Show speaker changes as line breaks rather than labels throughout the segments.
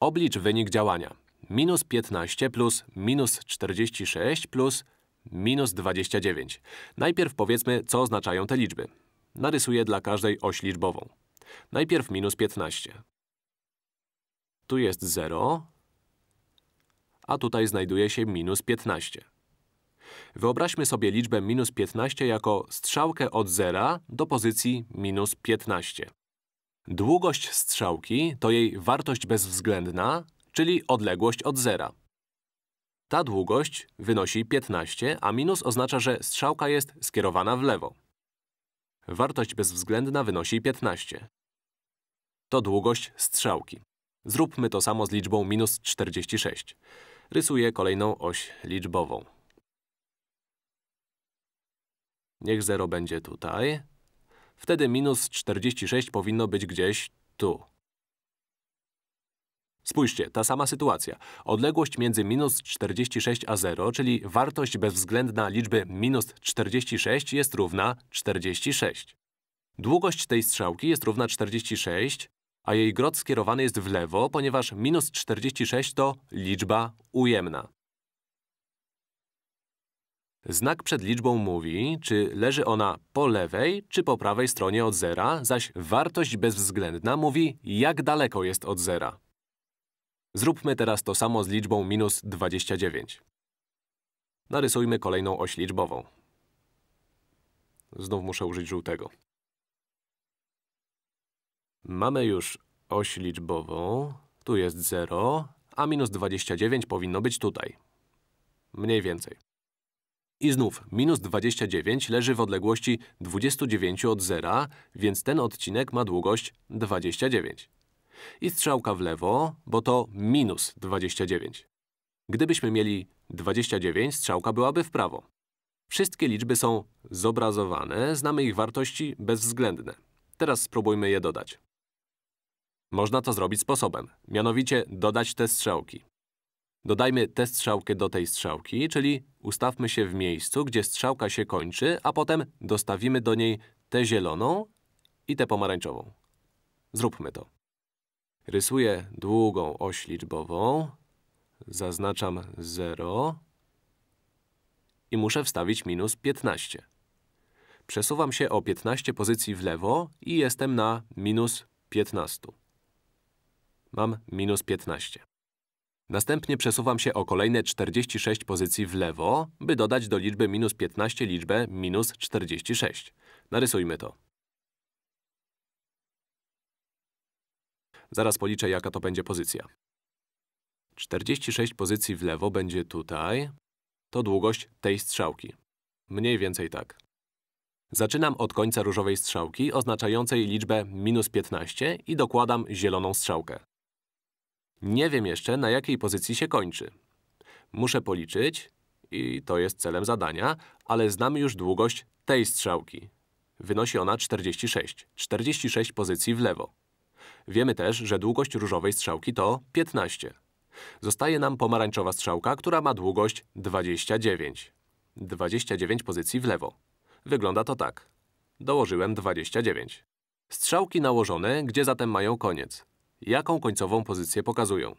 Oblicz wynik działania. Minus 15 plus minus 46 plus minus 29. Najpierw powiedzmy, co oznaczają te liczby. Narysuję dla każdej oś liczbową. Najpierw minus 15. Tu jest 0, a tutaj znajduje się minus 15. Wyobraźmy sobie liczbę minus 15 jako strzałkę od zera do pozycji minus 15. Długość strzałki to jej wartość bezwzględna, czyli odległość od zera. Ta długość wynosi 15, a minus oznacza, że strzałka jest skierowana w lewo. Wartość bezwzględna wynosi 15. To długość strzałki. Zróbmy to samo z liczbą minus 46. Rysuję kolejną oś liczbową. Niech 0 będzie tutaj. Wtedy minus 46 powinno być gdzieś tu. Spójrzcie, ta sama sytuacja. Odległość między minus 46 a 0, czyli wartość bezwzględna liczby minus 46 jest równa 46. Długość tej strzałki jest równa 46, a jej grot skierowany jest w lewo, ponieważ minus 46 to liczba ujemna. Znak przed liczbą mówi, czy leży ona po lewej, czy po prawej stronie od zera, zaś wartość bezwzględna mówi, jak daleko jest od zera. Zróbmy teraz to samo z liczbą minus 29. Narysujmy kolejną oś liczbową. Znów muszę użyć żółtego. Mamy już oś liczbową. Tu jest 0, a minus 29 powinno być tutaj. Mniej więcej. I znów, minus 29 leży w odległości 29 od zera, więc ten odcinek ma długość 29. I strzałka w lewo, bo to minus 29. Gdybyśmy mieli 29, strzałka byłaby w prawo. Wszystkie liczby są zobrazowane, znamy ich wartości bezwzględne. Teraz spróbujmy je dodać. Można to zrobić sposobem, mianowicie dodać te strzałki. Dodajmy tę strzałkę do tej strzałki, czyli ustawmy się w miejscu, gdzie strzałka się kończy, a potem dostawimy do niej tę zieloną i tę pomarańczową. Zróbmy to. Rysuję długą oś liczbową, zaznaczam 0 i muszę wstawić minus 15. Przesuwam się o 15 pozycji w lewo i jestem na minus 15. Mam minus 15. Następnie przesuwam się o kolejne 46 pozycji w lewo, by dodać do liczby minus 15 liczbę minus 46. Narysujmy to. Zaraz policzę, jaka to będzie pozycja. 46 pozycji w lewo będzie tutaj. To długość tej strzałki. Mniej więcej tak. Zaczynam od końca różowej strzałki, oznaczającej liczbę minus 15 i dokładam zieloną strzałkę. Nie wiem jeszcze, na jakiej pozycji się kończy. Muszę policzyć, i to jest celem zadania, ale znamy już długość tej strzałki. Wynosi ona 46. 46 pozycji w lewo. Wiemy też, że długość różowej strzałki to 15. Zostaje nam pomarańczowa strzałka, która ma długość 29. 29 pozycji w lewo. Wygląda to tak. Dołożyłem 29. Strzałki nałożone, gdzie zatem mają koniec? Jaką końcową pozycję pokazują?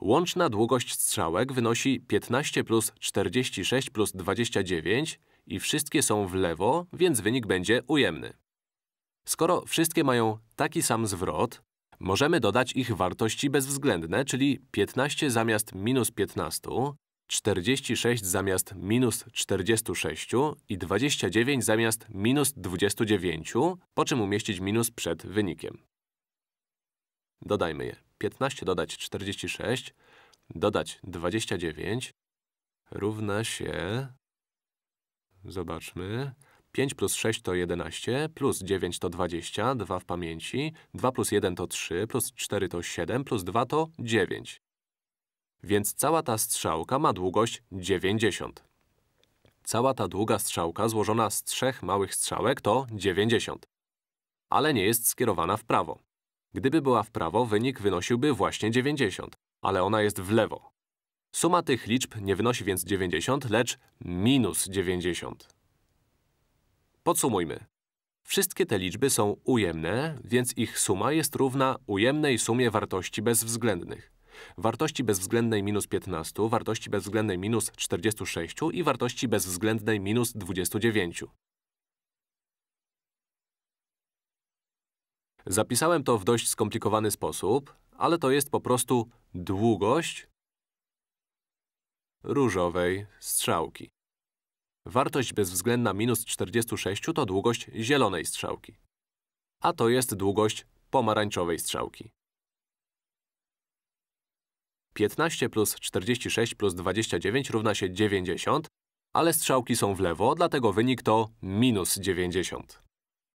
Łączna długość strzałek wynosi 15 plus 46 plus 29 i wszystkie są w lewo, więc wynik będzie ujemny. Skoro wszystkie mają taki sam zwrot, możemy dodać ich wartości bezwzględne, czyli 15 zamiast minus 15, 46 zamiast minus 46 i 29 zamiast minus 29, po czym umieścić minus przed wynikiem. Dodajmy je. 15 dodać 46, dodać 29 równa się… Zobaczmy. 5 plus 6 to 11, plus 9 to 20, 2 w pamięci, 2 plus 1 to 3, plus 4 to 7, plus 2 to 9. Więc cała ta strzałka ma długość 90. Cała ta długa strzałka złożona z trzech małych strzałek to 90. Ale nie jest skierowana w prawo. Gdyby była w prawo, wynik wynosiłby właśnie 90, ale ona jest w lewo. Suma tych liczb nie wynosi więc 90, lecz minus 90. Podsumujmy. Wszystkie te liczby są ujemne, więc ich suma jest równa ujemnej sumie wartości bezwzględnych. Wartości bezwzględnej minus 15, wartości bezwzględnej minus 46 i wartości bezwzględnej minus 29. Zapisałem to w dość skomplikowany sposób, ale to jest po prostu długość różowej strzałki. Wartość bezwzględna minus 46 to długość zielonej strzałki. A to jest długość pomarańczowej strzałki. 15 plus 46 plus 29 równa się 90, ale strzałki są w lewo, dlatego wynik to minus 90.